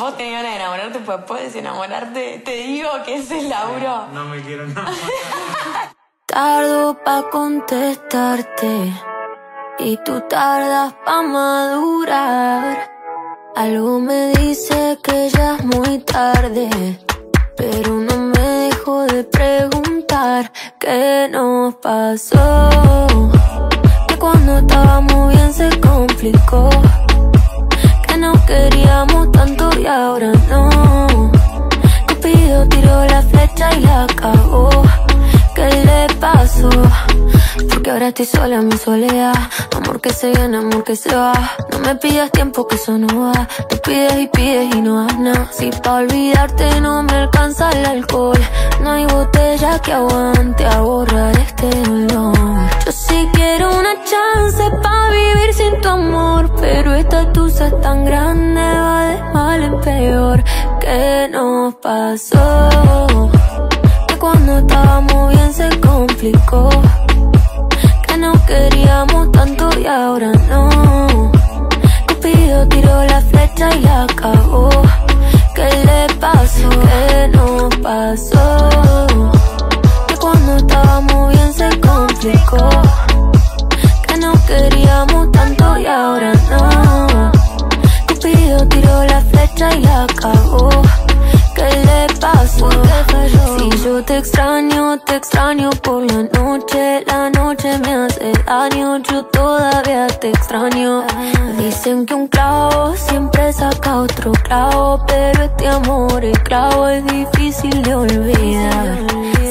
Vos tenés ganas de enamorarte, pues puedes enamorarte. Te digo que es el Lauro. No me quiero enamorar. Tardo pa' contestarte y tú tardas pa' madurar. Algo me dice que ya es muy tarde, pero no me dejo de preguntar qué nos pasó. Que cuando estábamos bien se complicó, tanto y ahora no. Cupido tiró la flecha y la cagó. ¿Qué le pasó? Porque ahora estoy sola en mi soledad. Amor que se viene, amor que se va. No me pidas tiempo que eso no va. Tú pides y pides y no das nada. Si pa' olvidarte no me alcanza el alcohol. No hay botella que aguante a borrar este dolor. Sin tu amor. Pero esta tusa es tan grande, va de mal en peor. ¿Qué nos pasó? Que cuando estábamos bien se complicó. Que no queríamos tanto y ahora no. Cupido tiró la flecha y la cagó. ¿Qué le pasó? ¿Qué nos pasó? Si yo te extraño, te extraño por la noche. La noche me hace daño, yo todavía te extraño. Dicen que un clavo siempre saca otro clavo, pero este amor, el clavo es difícil de olvidar.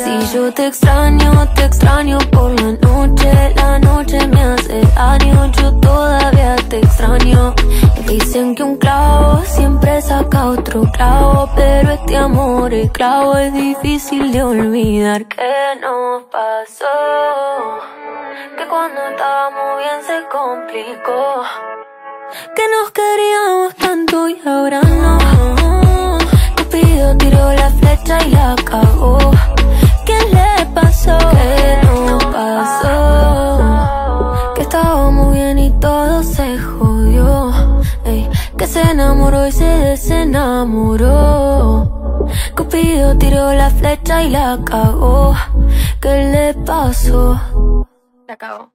Si yo te extraño, te extraño por la noche. La noche me hace daño, yo todavía te extraño. Dicen que un clavo siempre saca otro clavo, pero este amor, el clavo es difícil de olvidar. ¿Qué nos pasó? Que cuando estábamos bien se complicó. Que nos queríamos tanto y ahora no. Cupido tiró la flecha y la cagó. se enamoró y se desenamoró. Cupido tiró la flecha y la cagó. ¿Qué le pasó? Se acabó.